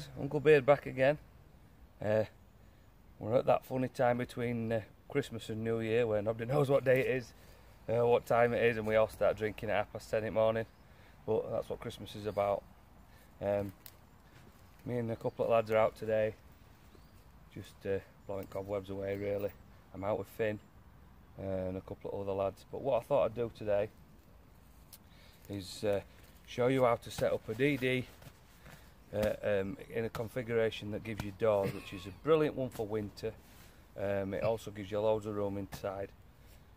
guys, Uncle Beard back again. Uh, we're at that funny time between uh, Christmas and New Year where nobody knows what day it is, uh, what time it is, and we all start drinking at half past ten in the morning. But that's what Christmas is about. Um, me and a couple of lads are out today, just uh, blowing cobwebs away really. I'm out with Finn and a couple of other lads. But what I thought I'd do today is uh, show you how to set up a DD uh, um, in a configuration that gives you doors, which is a brilliant one for winter. Um, it also gives you loads of room inside.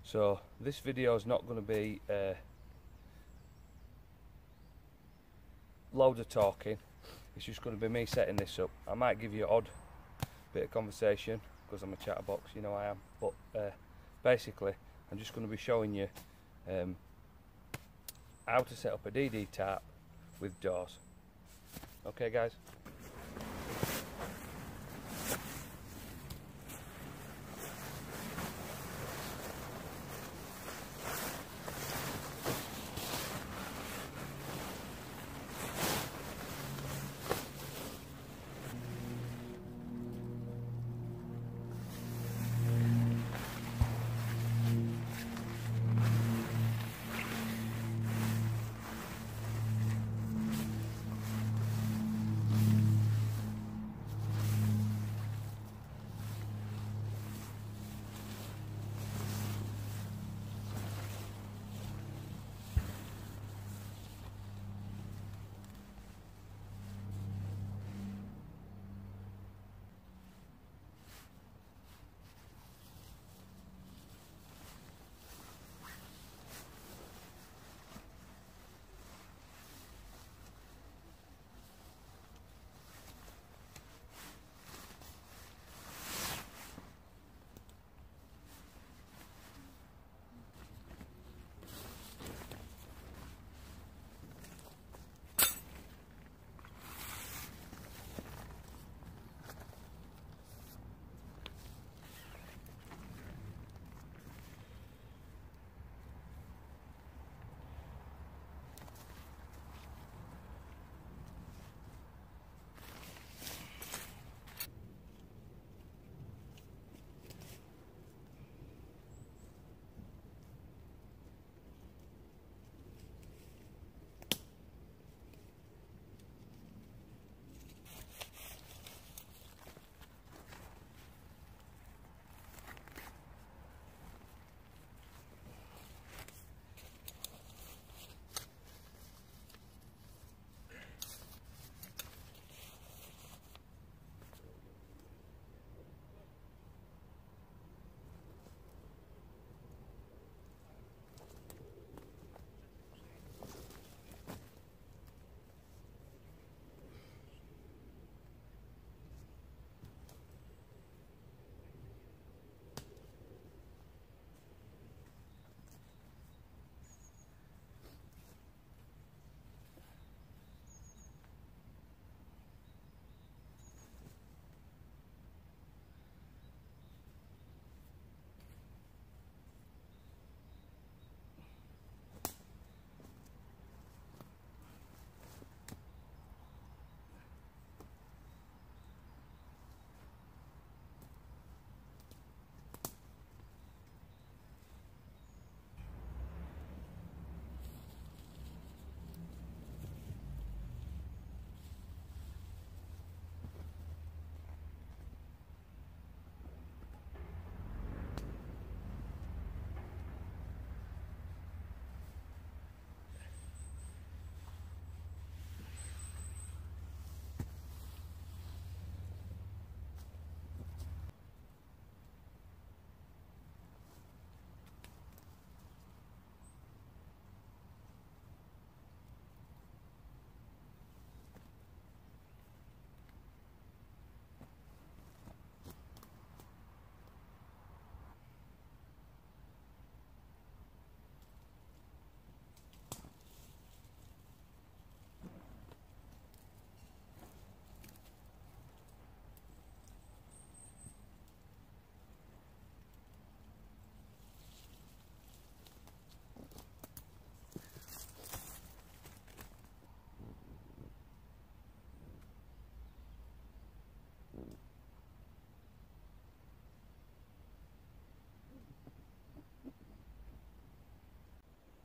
So this video is not going to be uh, loads of talking. It's just going to be me setting this up. I might give you an odd bit of conversation because I'm a chatterbox, you know I am. But uh, basically, I'm just going to be showing you um, how to set up a DD tarp with doors. Okay guys?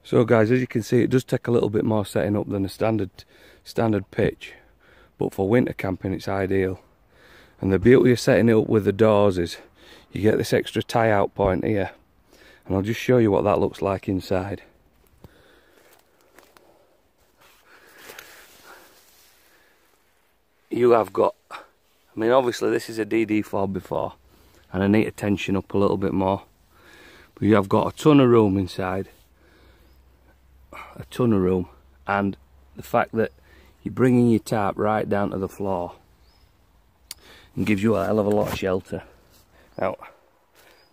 So guys, as you can see, it does take a little bit more setting up than a standard standard pitch, but for winter camping it's ideal. And the beauty of setting it up with the doors is you get this extra tie out point here. And I'll just show you what that looks like inside. You have got, I mean obviously this is a DD 4x4, and I need to tension up a little bit more. But you have got a ton of room inside a ton of room and the fact that you're bringing your tarp right down to the floor and gives you a hell of a lot of shelter. Now,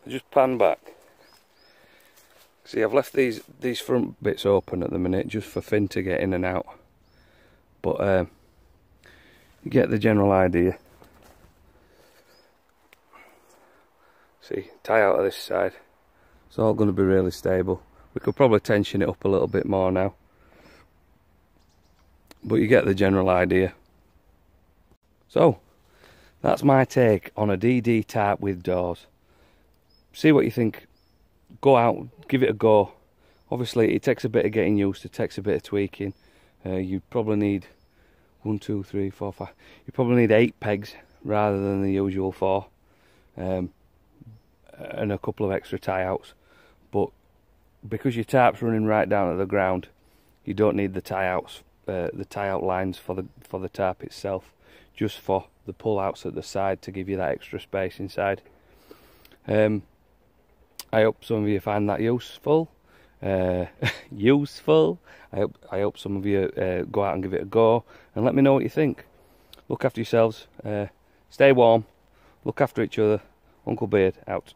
I just pan back. See, I've left these these front bits open at the minute just for Finn to get in and out. But um, you get the general idea. See, tie out of this side. It's all going to be really stable. We could probably tension it up a little bit more now. But you get the general idea. So, that's my take on a DD type with doors. See what you think. Go out, give it a go. Obviously, it takes a bit of getting used to, it takes a bit of tweaking. Uh, you probably need one, two, three, four, five. You probably need eight pegs rather than the usual four. Um, and a couple of extra tie outs. Because your tarp's running right down to the ground, you don't need the tie outs, uh, the tie out lines for the for the tarp itself, just for the pull outs at the side to give you that extra space inside. Um, I hope some of you find that useful. Uh, useful. I hope I hope some of you uh, go out and give it a go and let me know what you think. Look after yourselves. Uh, stay warm. Look after each other. Uncle Beard out.